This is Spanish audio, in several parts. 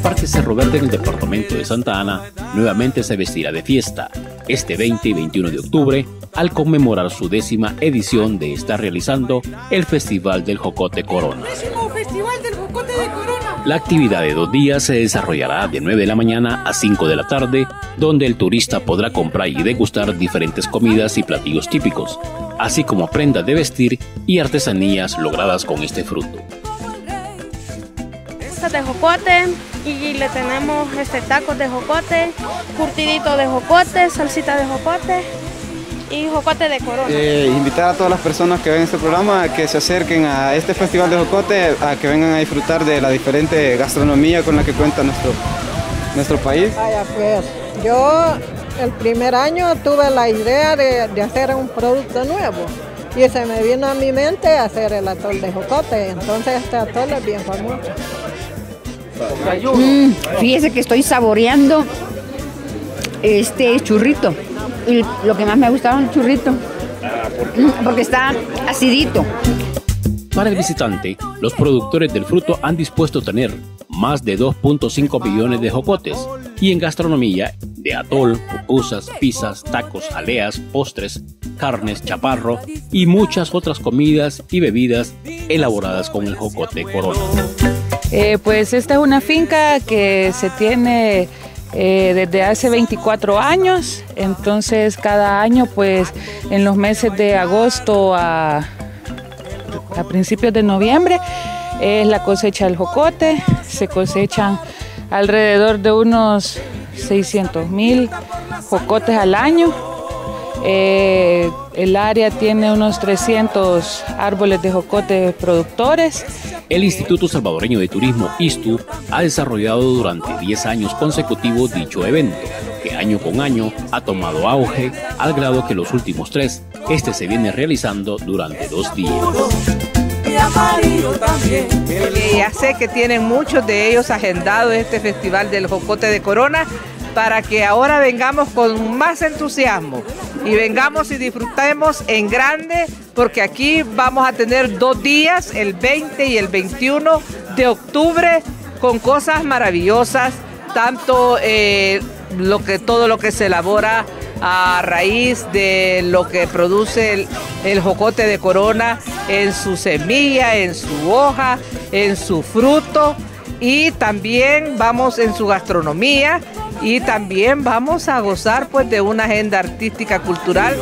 que Cerro Verde en el departamento de Santa Ana nuevamente se vestirá de fiesta este 20 y 21 de octubre al conmemorar su décima edición de estar realizando el Festival del Jocote Corona. La actividad de dos días se desarrollará de 9 de la mañana a 5 de la tarde, donde el turista podrá comprar y degustar diferentes comidas y platillos típicos, así como prendas de vestir y artesanías logradas con este fruto. de jocote y le tenemos este tacos de jocote, curtidito de jocote, salsita de jocote y jocote de corona. Eh, invitar a todas las personas que ven este programa a que se acerquen a este festival de jocote, a que vengan a disfrutar de la diferente gastronomía con la que cuenta nuestro, nuestro país. Vaya pues, yo el primer año tuve la idea de, de hacer un producto nuevo y se me vino a mi mente hacer el atol de jocote, entonces este atol es bien famoso. Mm, fíjese que estoy saboreando este churrito. Y lo que más me gustaba es el churrito. Porque está acidito. Para el visitante, los productores del fruto han dispuesto a tener más de 2.5 millones de jocotes y en gastronomía de atol, pupusas, pizzas, tacos, aleas, postres, carnes, chaparro y muchas otras comidas y bebidas elaboradas con el jocote corona. Eh, pues esta es una finca que se tiene eh, desde hace 24 años, entonces cada año pues en los meses de agosto a, a principios de noviembre es la cosecha del jocote, se cosechan alrededor de unos 600 mil jocotes al año. Eh, el área tiene unos 300 árboles de jocote productores el Instituto Salvadoreño de Turismo, ISTU, ha desarrollado durante 10 años consecutivos dicho evento, que año con año ha tomado auge al grado que los últimos tres, este se viene realizando durante dos días. ya sé que tienen muchos de ellos agendado este festival del Jocote de Corona para que ahora vengamos con más entusiasmo y vengamos y disfrutemos en grande porque aquí vamos a tener dos días, el 20 y el 21 de octubre, con cosas maravillosas, tanto eh, lo que, todo lo que se elabora a raíz de lo que produce el, el jocote de corona en su semilla, en su hoja, en su fruto y también vamos en su gastronomía y también vamos a gozar pues de una agenda artística cultural.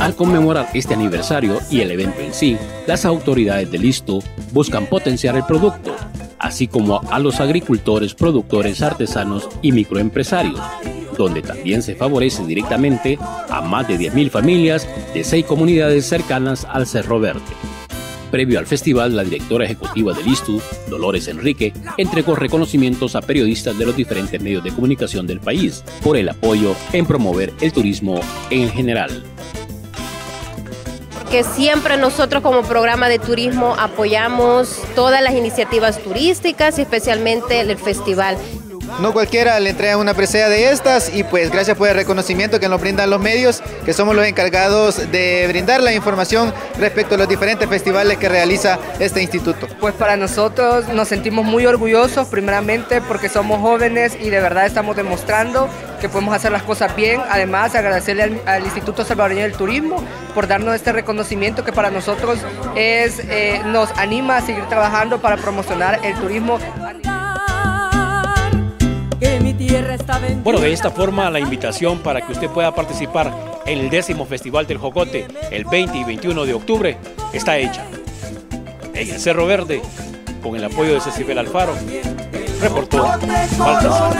Al conmemorar este aniversario y el evento en sí, las autoridades del ISTO buscan potenciar el producto, así como a los agricultores, productores, artesanos y microempresarios, donde también se favorece directamente a más de 10.000 familias de seis comunidades cercanas al Cerro Verde. Previo al festival, la directora ejecutiva del ISTU, Dolores Enrique, entregó reconocimientos a periodistas de los diferentes medios de comunicación del país por el apoyo en promover el turismo en general que siempre nosotros como programa de turismo apoyamos todas las iniciativas turísticas y especialmente el festival. No cualquiera le entrega una presea de estas y pues gracias por el reconocimiento que nos brindan los medios, que somos los encargados de brindar la información respecto a los diferentes festivales que realiza este instituto. Pues para nosotros nos sentimos muy orgullosos primeramente porque somos jóvenes y de verdad estamos demostrando que podemos hacer las cosas bien. Además, agradecerle al, Instituto Salvadoreño del Turismo por darnos este reconocimiento que para nosotros es, eh, nos anima a seguir trabajando para promocionar el turismo. Bueno, de esta forma la invitación para que usted pueda participar en el décimo Festival del Jocote el 20 y 21 de octubre está hecha. En el Cerro Verde, con el apoyo de Cecibel Alfaro, reportó Baltasar.